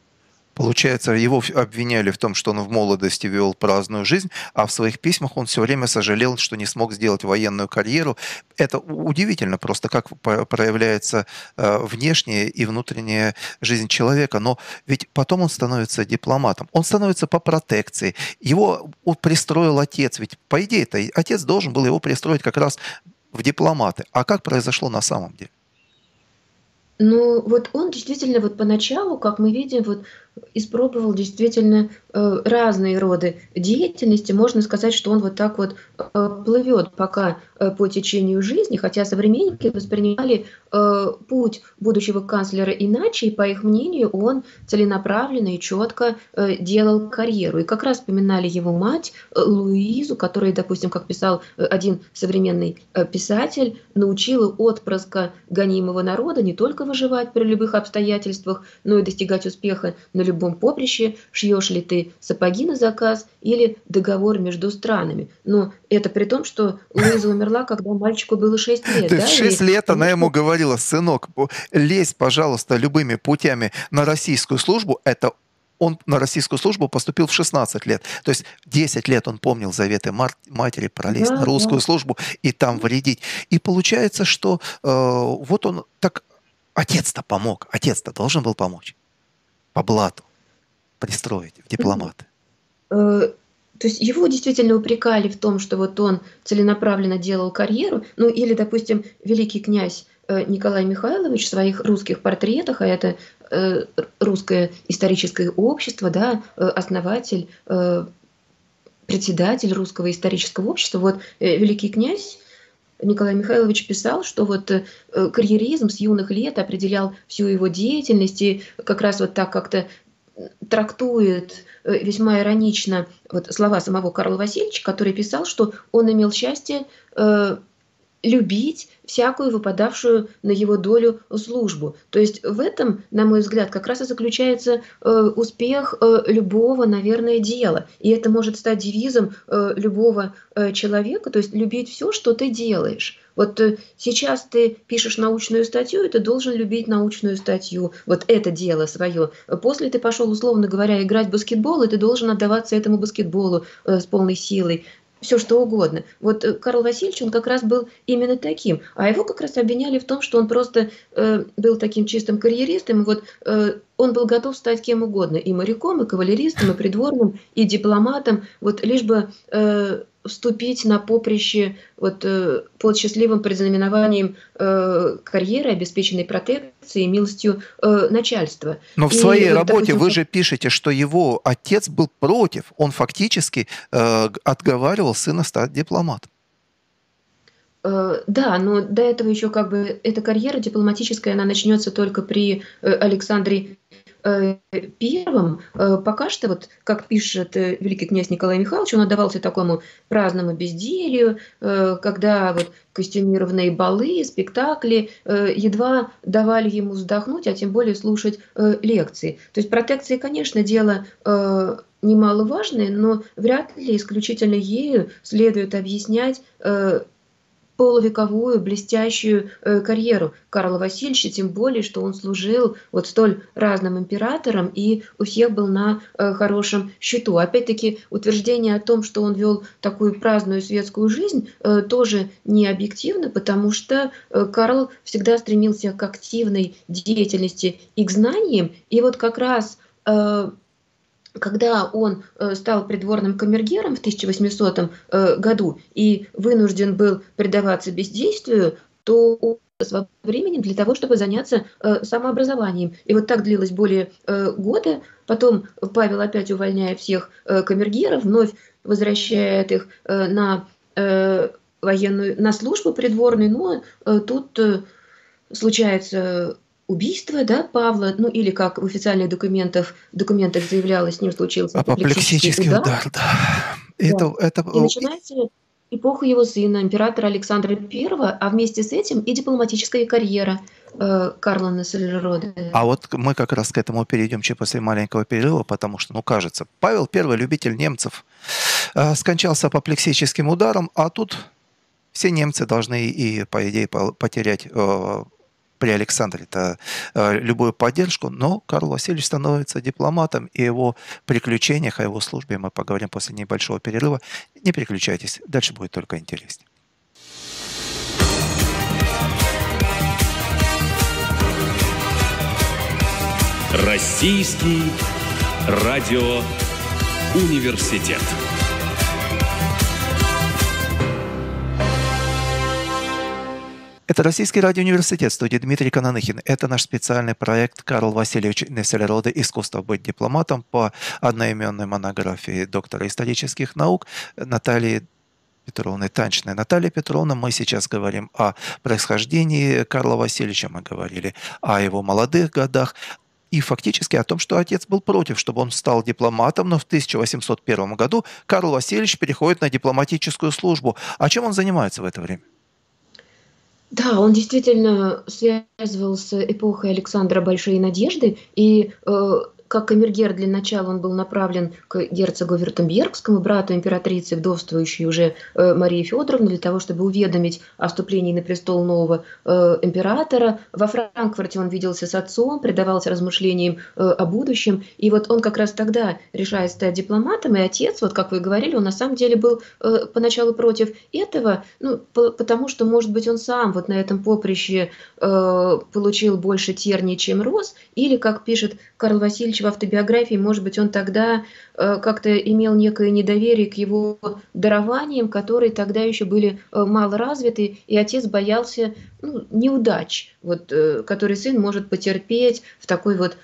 [SPEAKER 2] Получается, его обвиняли в том, что он в молодости вел праздную жизнь, а в своих письмах он все время сожалел, что не смог сделать военную карьеру. Это удивительно просто, как проявляется э, внешняя и внутренняя жизнь человека. Но ведь потом он становится дипломатом. Он становится по протекции. Его пристроил отец. Ведь, по идее, то отец должен был его пристроить как раз в дипломаты. А как произошло на самом деле?
[SPEAKER 3] Ну, вот он действительно вот поначалу, как мы видим, вот испробовал действительно э, разные роды деятельности. Можно сказать, что он вот так вот э, плывет пока э, по течению жизни, хотя современники воспринимали путь будущего канцлера иначе, и по их мнению он целенаправленно и четко делал карьеру. И как раз вспоминали его мать Луизу, которая, допустим, как писал один современный писатель, научила отпрыска гонимого народа не только выживать при любых обстоятельствах, но и достигать успеха на любом поприще, шьешь ли ты сапоги на заказ или договор между странами. Но это при том, что Луиза умерла, когда мальчику было 6 лет.
[SPEAKER 2] Да? 6 лет она ему говорила, сынок, лезь, пожалуйста, любыми путями на российскую службу, это он на российскую службу поступил в 16 лет. То есть 10 лет он помнил заветы матери пролезть да, на русскую да. службу и там вредить. И получается, что э, вот он так... Отец-то помог, отец-то должен был помочь по блату пристроить в дипломаты?
[SPEAKER 3] Э, то есть его действительно упрекали в том, что вот он целенаправленно делал карьеру, ну или, допустим, великий князь э, Николай Михайлович в своих русских портретах, а это э, русское историческое общество, да, основатель, председатель русского исторического общества, вот великий князь Николай Михайлович писал, что вот э, карьеризм с юных лет определял всю его деятельность и как раз вот так как-то трактует э, весьма иронично вот слова самого Карла Васильевича, который писал, что он имел счастье э, любить всякую выпадавшую на его долю службу. То есть в этом, на мой взгляд, как раз и заключается э, успех э, любого, наверное, дела. И это может стать девизом э, любого э, человека, то есть любить все, что ты делаешь. Вот э, сейчас ты пишешь научную статью, и ты должен любить научную статью. Вот это дело свое. После ты пошел, условно говоря, играть в баскетбол, и ты должен отдаваться этому баскетболу э, с полной силой все что угодно. Вот э, Карл Васильевич, он как раз был именно таким. А его как раз обвиняли в том, что он просто э, был таким чистым карьеристом. Вот э, он был готов стать кем угодно. И моряком, и кавалеристом, и придворным, и дипломатом. Вот лишь бы э, вступить на поприще вот, э, под счастливым предзнаменованием э, карьеры, обеспеченной протекцией и милостью э, начальства.
[SPEAKER 2] Но в своей и, работе допустим, вы же пишете, что его отец был против. Он фактически э, отговаривал сына стать дипломатом.
[SPEAKER 3] Э, да, но до этого еще как бы эта карьера дипломатическая, она начнется только при э, Александре первым, э, пока что, вот, как пишет э, великий князь Николай Михайлович, он отдавался такому праздному безделью, когда вот костюмированные балы, спектакли едва давали ему вздохнуть, а тем более слушать лекции. То есть протекция, конечно, дело немаловажное, но вряд ли исключительно ею следует объяснять полувековую блестящую э, карьеру Карла Васильевича, тем более, что он служил вот столь разным императорам и у всех был на э, хорошем счету. Опять-таки, утверждение о том, что он вел такую праздную светскую жизнь, э, тоже не объективно, потому что э, Карл всегда стремился к активной деятельности и к знаниям, и вот как раз э, когда он э, стал придворным камергером в 1800 э, году и вынужден был предаваться бездействию, то он времени для того, чтобы заняться э, самообразованием. И вот так длилось более года. Потом Павел опять увольняя всех камергеров, вновь возвращает их на военную, на службу придворную, но тут случается убийство, да, Павла, ну или как в официальных документах, документах заявлялось, с ним случился
[SPEAKER 2] апоплексический удар. удар да.
[SPEAKER 3] Да. Это, это... И начинается эпоха его сына, императора Александра I, а вместе с этим и дипломатическая карьера э, Карла Нассельрода.
[SPEAKER 2] А вот мы как раз к этому перейдем чуть после маленького перерыва, потому что, ну, кажется, Павел первый любитель немцев э, скончался апоплексическим ударом, а тут все немцы должны и, по идее, потерять э, при Александре это э, любую поддержку, но Карл Васильевич становится дипломатом, и его приключениях, о его службе мы поговорим после небольшого перерыва. Не переключайтесь, дальше будет только интереснее.
[SPEAKER 1] Российский радио университет.
[SPEAKER 2] Это Российский радиоуниверситет, студия Дмитрий Кананыхин. Это наш специальный проект «Карл Васильевич Нессельроде. Искусство быть дипломатом» по одноименной монографии доктора исторических наук Натальи Петровны Танчной. Наталья Петровна, мы сейчас говорим о происхождении Карла Васильевича, мы говорили о его молодых годах, и фактически о том, что отец был против, чтобы он стал дипломатом, но в 1801 году Карл Васильевич переходит на дипломатическую службу. А чем он занимается в это время?
[SPEAKER 3] Да, он действительно связывал с эпохой Александра Большие Надежды, и э, как камергер для начала он был направлен к герцогу Вюртембергскому, брату императрицы, вдовствующей уже э, Марии Федоровны, для того, чтобы уведомить о вступлении на престол нового э, императора. Во Франкфурте он виделся с отцом, предавался размышлениям э, о будущем. И вот он как раз тогда решает стать дипломатом, и отец, вот как вы говорили, он на самом деле был поначалу против этого, ну, потому что, может быть, он сам вот на этом поприще получил больше терний, чем роз, или, как пишет Карл Васильевич в автобиографии, может быть, он тогда э, как-то имел некое недоверие к его дарованиям, которые тогда еще были э, мало развиты, и отец боялся ну, неудач, вот, э, которые сын может потерпеть в такой вот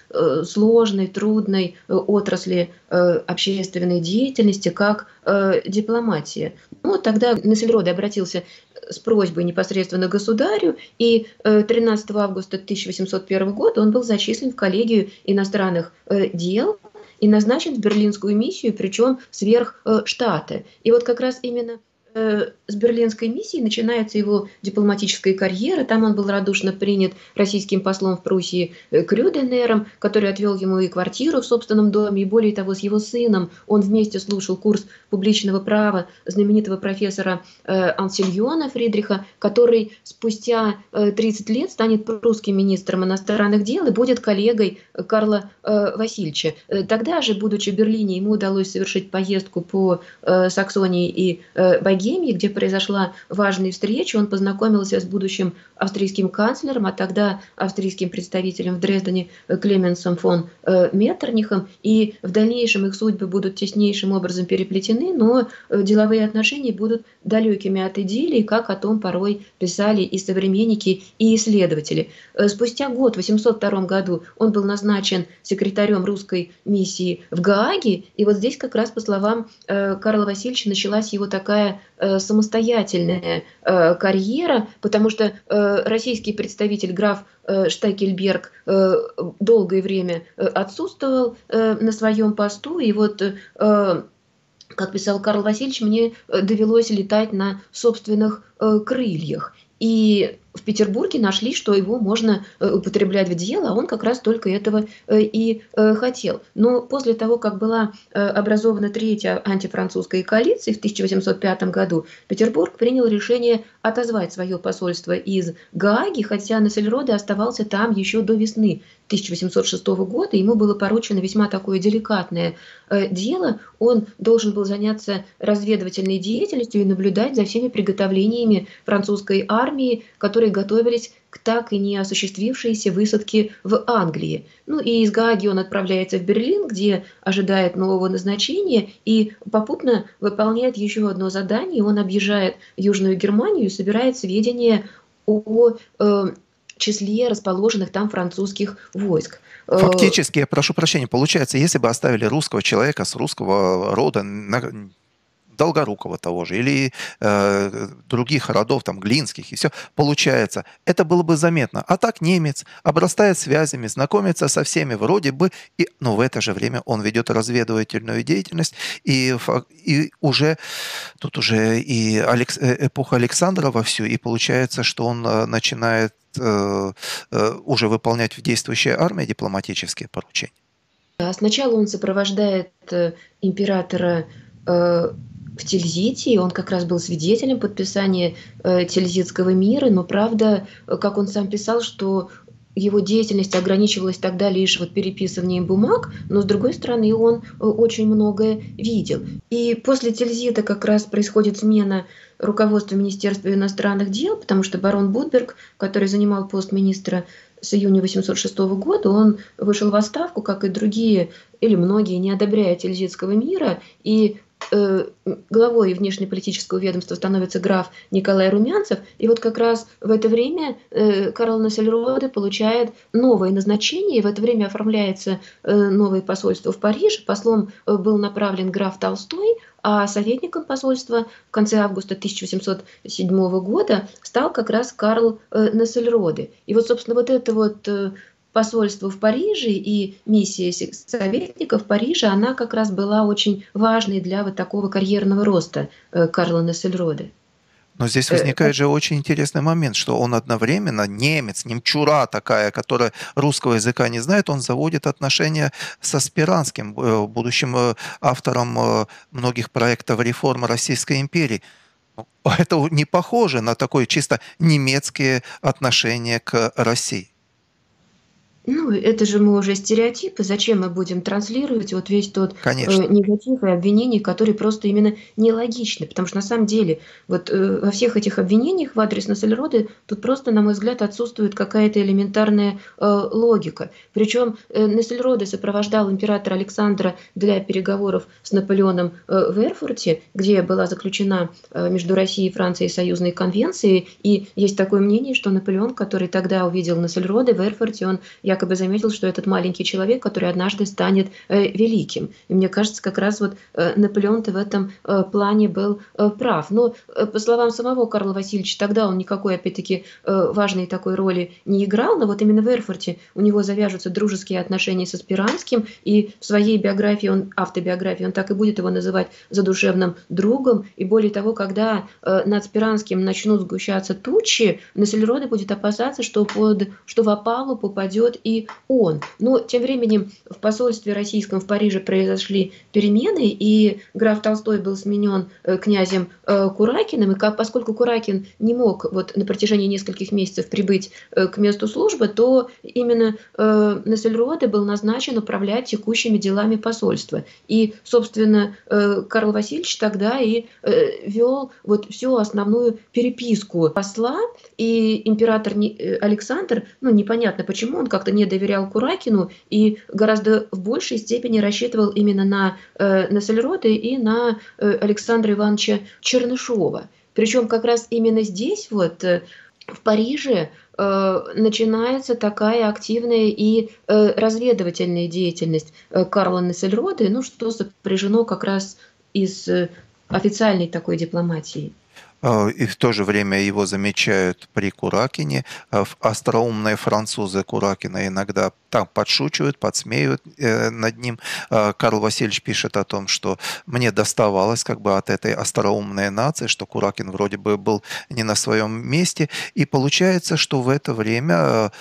[SPEAKER 3] сложной, трудной отрасли общественной деятельности, как э, дипломатия. Ну, тогда Нессельроде обратился с просьбой непосредственно государю, и 13 э, августа 1801 года он был зачислен в коллегию иностранных э, дел и назначен в берлинскую миссию, причем сверх э, штата. И вот как раз именно с берлинской миссии начинается его дипломатическая карьера. Там он был радушно принят российским послом в Пруссии э, Крюденером, который отвел ему и квартиру в собственном доме, и более того, с его сыном он вместе слушал курс публичного права знаменитого профессора э, Ансельона Фридриха, который спустя э, 30 лет станет русским министром иностранных дел и будет коллегой Карла э, Васильевича. Э, тогда же, будучи в Берлине, ему удалось совершить поездку по э, Саксонии и э, Богемии, где произошла важная встреча. Он познакомился с будущим австрийским канцлером, а тогда австрийским представителем в Дрездене Клеменсом фон э, Меттернихом. И в дальнейшем их судьбы будут теснейшим образом переплетены, но э, деловые отношения будут далекими от идиллии, как о том порой писали и современники, и исследователи. Э, спустя год, в 802 году, он был назначен секретарем русской миссии в Гааге, и вот здесь как раз, по словам Карла Васильевича, началась его такая самостоятельная э, карьера, потому что э, российский представитель граф э, Штекельберг э, долгое время э, отсутствовал э, на своем посту, и вот э, как писал Карл Васильевич, мне э, довелось летать на собственных э, крыльях. И в Петербурге нашли, что его можно э, употреблять в дело, а он как раз только этого э, и э, хотел. Но после того, как была образована третья антифранцузская коалиция в 1805 году, Петербург принял решение отозвать свое посольство из Гааги, хотя Нассельроде оставался там еще до весны 1806 года. Ему было поручено весьма такое деликатное дело. Он должен был заняться разведывательной деятельностью и наблюдать за всеми приготовлениями французской армии, которые готовились к так и не осуществившейся высадке в Англии. Ну и из Гааги он отправляется в Берлин, где ожидает нового назначения и попутно выполняет еще одно задание. Он объезжает Южную Германию и собирает сведения о э, числе расположенных там французских войск.
[SPEAKER 2] Э, Фактически, я прошу прощения, получается, если бы оставили русского человека с русского рода Долгорукова того же, или э, других родов, там, Глинских, и все, получается, это было бы заметно. А так немец обрастает связями, знакомится со всеми вроде бы, и, но в это же время он ведет разведывательную деятельность, и, и уже, тут уже и Алекс, э, эпоха Александра вовсю, и получается, что он э, начинает э, э, уже выполнять в действующей армии дипломатические поручения.
[SPEAKER 3] Сначала он сопровождает э, императора в Тильзите, и он как раз был свидетелем подписания э, Тильзитского мира, но правда, как он сам писал, что его деятельность ограничивалась тогда лишь вот переписыванием бумаг, но с другой стороны он э, очень многое видел. И после Тильзита как раз происходит смена руководства Министерства иностранных дел, потому что барон Будберг, который занимал пост министра с июня 806 года, он вышел в отставку, как и другие или многие, не одобряя Тильзитского мира, и Э, главой внешнеполитического ведомства становится граф Николай Румянцев, и вот как раз в это время э, Карл Нассельроде получает новое назначение, и в это время оформляется э, новое посольство в Париже. Послом был направлен граф Толстой, а советником посольства в конце августа 1807 года стал как раз Карл Нассельроде. И вот, собственно, вот это вот посольство в Париже и миссия советников в Париже, она как раз была очень важной для вот такого карьерного роста э, Карла Нессельроде.
[SPEAKER 2] Но здесь э, возникает же очень интересный момент, что он одновременно немец, немчура такая, которая русского языка не знает, он заводит отношения со Спиранским, э, будущим автором многих проектов реформы Российской империи. Ну, это не похоже на такое чисто немецкие отношения к России.
[SPEAKER 3] Ну, это же мы уже стереотипы. Зачем мы будем транслировать вот весь тот э, негатив и обвинений, которые просто именно нелогичны? Потому что на самом деле вот э, во всех этих обвинениях в адрес Нассельроды тут просто, на мой взгляд, отсутствует какая-то элементарная э, логика. Причем э, Нассельроды сопровождал императора Александра для переговоров с Наполеоном э, в Эрфурте, где была заключена э, между Россией и Францией союзной конвенции. И есть такое мнение, что Наполеон, который тогда увидел Нассельроды в Эрфурте, он я якобы заметил, что этот маленький человек, который однажды станет э, великим. И мне кажется, как раз вот э, Наполеон-то в этом э, плане был э, прав. Но, э, по словам самого Карла Васильевича, тогда он никакой, опять-таки, э, важной такой роли не играл, но вот именно в Эрфурте у него завяжутся дружеские отношения со Спиранским, и в своей биографии, он, автобиографии, он так и будет его называть задушевным другом. И более того, когда э, над Спиранским начнут сгущаться тучи, Нессельроде будет опасаться, что, под, что в опалу попадет и он. Но тем временем в посольстве российском в Париже произошли перемены, и граф Толстой был сменен э, князем э, Куракиным, и как, поскольку Куракин не мог вот на протяжении нескольких месяцев прибыть э, к месту службы, то именно э, был назначен управлять текущими делами посольства. И, собственно, Карл Васильевич тогда и э, вел вот всю основную переписку посла, и император э, Александр, ну, непонятно почему, он как-то не доверял Куракину и гораздо в большей степени рассчитывал именно на э, Нессельроде и на э, Александра Ивановича Чернышова. Причем как раз именно здесь, вот, э, в Париже, э, начинается такая активная и разведывательная деятельность Карла Нессельроде, ну, что сопряжено как раз из официальной такой дипломатии.
[SPEAKER 2] А, и в то же время его замечают при Куракине. А, остроумные французы Куракина иногда там подшучивают, подсмеивают э, над ним. Карл Васильевич пишет о том, что мне доставалось как бы от этой остроумной нации, что Куракин вроде бы был не на своем месте. И получается, что в это время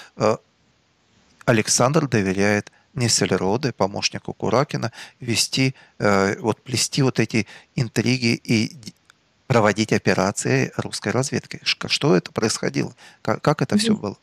[SPEAKER 2] Александр доверяет Нессельроде, помощнику Куракина, вести, э, вот плести вот эти интриги и проводить операции русской разведки. Что это происходило? Как, как это все было?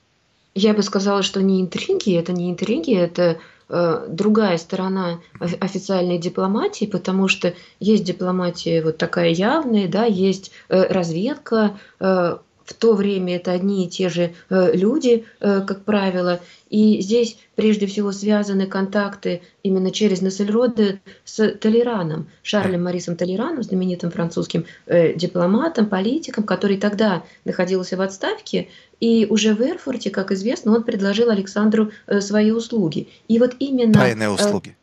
[SPEAKER 3] Я бы сказала, что не интриги, это не интриги, это э, другая сторона официальной дипломатии, потому что есть дипломатия вот такая явная, да, есть э, разведка, э, в то время это одни и те же э, люди, э, как правило. И здесь прежде всего связаны контакты именно через Нессельроде с Толераном, Шарлем Марисом Толераном, знаменитым французским э, дипломатом, политиком, который тогда находился в отставке. И уже в Эрфурте, как известно, он предложил Александру свои услуги. И вот именно...
[SPEAKER 2] Тайные услуги.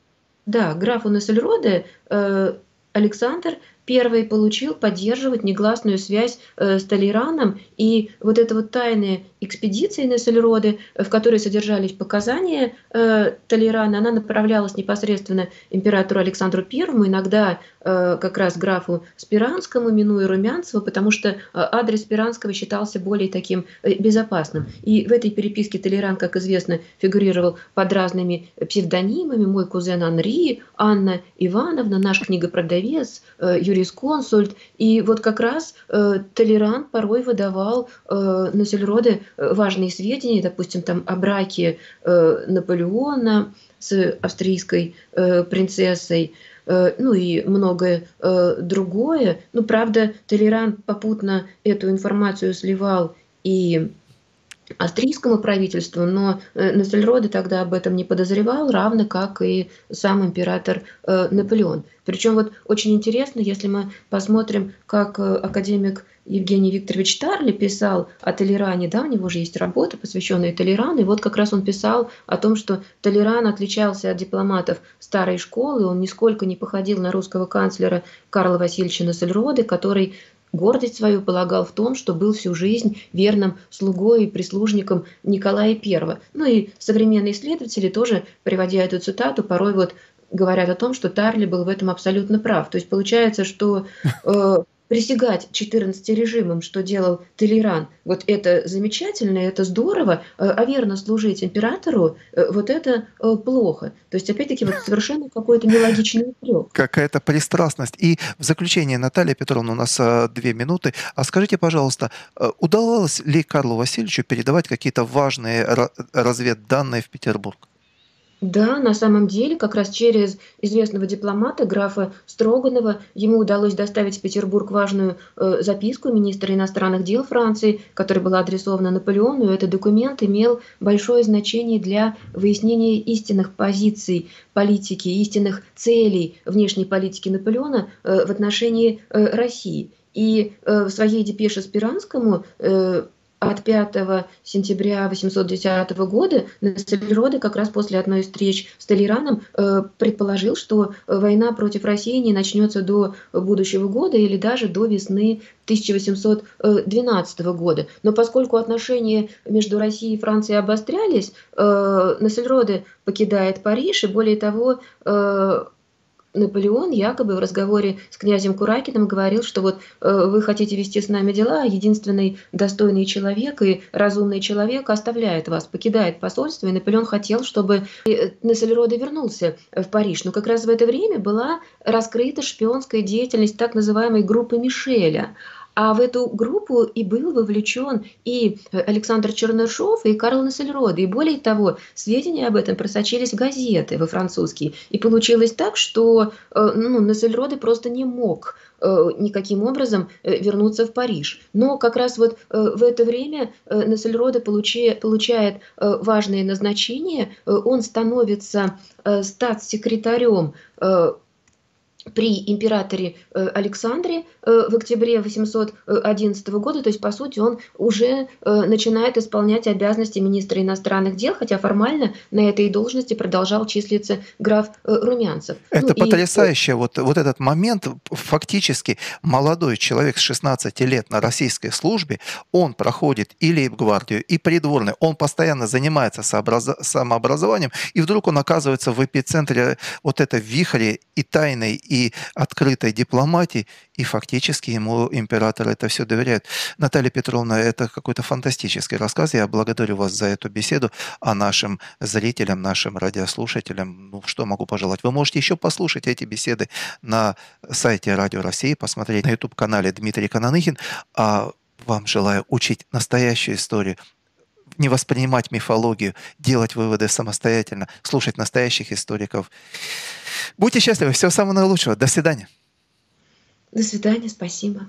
[SPEAKER 3] Да, графу Нессельроде э, Александр Первый получил поддерживать негласную связь э, с Толераном, и вот эта вот тайная экспедиция Нессельроды, э, в которой содержались показания э, Толерана, она направлялась непосредственно императору Александру Первому, иногда э, как раз графу Спиранскому, минуя Румянцева, потому что э, адрес Спиранского считался более таким э, безопасным. И в этой переписке Толеран, как известно, фигурировал под разными псевдонимами. Мой кузен Анри, Анна Ивановна, наш книгопродавец, э, Юрий юрисконсульт. И вот как раз э, Толерант порой выдавал э, на Сельроде э, важные сведения, допустим, там о браке э, Наполеона с австрийской э, принцессой, э, ну и многое э, другое. Ну, правда, Толерант попутно эту информацию сливал и австрийскому правительству, но э, Нессельроде тогда об этом не подозревал, равно как и сам император э, Наполеон. Причем вот очень интересно, если мы посмотрим, как э, академик Евгений Викторович Тарли писал о Толеране, да, у него же есть работа, посвященная Толерану, и вот как раз он писал о том, что Толеран отличался от дипломатов старой школы, он нисколько не походил на русского канцлера Карла Васильевича Нессельроде, который Гордость свою полагал в том, что был всю жизнь верным слугой и прислужником Николая I. Ну и современные исследователи тоже, приводя эту цитату, порой вот говорят о том, что Тарли был в этом абсолютно прав. То есть получается, что э, присягать 14 режимам, что делал Толеран, вот это замечательно, это здорово, э, а верно служить императору, э, вот это э, плохо. То есть, опять-таки, вот совершенно какой-то нелогичный упрек.
[SPEAKER 2] Какая-то пристрастность. И в заключение, Наталья Петровна, у нас две минуты. А скажите, пожалуйста, удавалось ли Карлу Васильевичу передавать какие-то важные разведданные в Петербург?
[SPEAKER 3] Да, на самом деле, как раз через известного дипломата, графа Строганова, ему удалось доставить в Петербург важную э, записку министра иностранных дел Франции, которая была адресована Наполеону. И этот документ имел большое значение для выяснения истинных позиций политики, истинных целей внешней политики Наполеона э, в отношении э, России. И э, в своей депеше Спиранскому э, от 5 сентября 810 года Нассельроде как раз после одной из встреч с Толераном э, предположил, что война против России не начнется до будущего года или даже до весны 1812 года. Но поскольку отношения между Россией и Францией обострялись, э, Нассельроде покидает Париж, и более того, э, Наполеон якобы в разговоре с князем Куракиным говорил, что вот э, вы хотите вести с нами дела, а единственный достойный человек и разумный человек оставляет вас, покидает посольство, и Наполеон хотел, чтобы э, Нессельроде вернулся в Париж. Но как раз в это время была раскрыта шпионская деятельность так называемой группы Мишеля – а в эту группу и был вовлечен и Александр Чернышов, и Карл Нассельроде. И более того, сведения об этом просочились в газеты во французские. И получилось так, что э, ну, Нассельроде просто не мог э, никаким образом э, вернуться в Париж. Но как раз вот в это время Нассельроде получает важное назначение. Он становится статс-секретарем при императоре э, Александре э, в октябре 811 года, то есть, по сути, он уже э, начинает исполнять обязанности министра иностранных дел, хотя формально на этой должности продолжал числиться граф Румянцев.
[SPEAKER 2] Это ну, потрясающе. И... Вот, вот этот момент, фактически молодой человек с 16 лет на российской службе, он проходит и лейб-гвардию, и придворный, он постоянно занимается самообразованием, и вдруг он оказывается в эпицентре вот этой вихри и тайной, и и открытой дипломатии, и фактически ему император это все доверяет. Наталья Петровна, это какой-то фантастический рассказ. Я благодарю вас за эту беседу, а нашим зрителям, нашим радиослушателям, ну что могу пожелать? Вы можете еще послушать эти беседы на сайте Радио России, посмотреть на YouTube-канале Дмитрий Кананыхин, а вам желаю учить настоящую историю, не воспринимать мифологию, делать выводы самостоятельно, слушать настоящих историков. Будьте счастливы, всего самого наилучшего. До свидания.
[SPEAKER 3] До свидания, спасибо.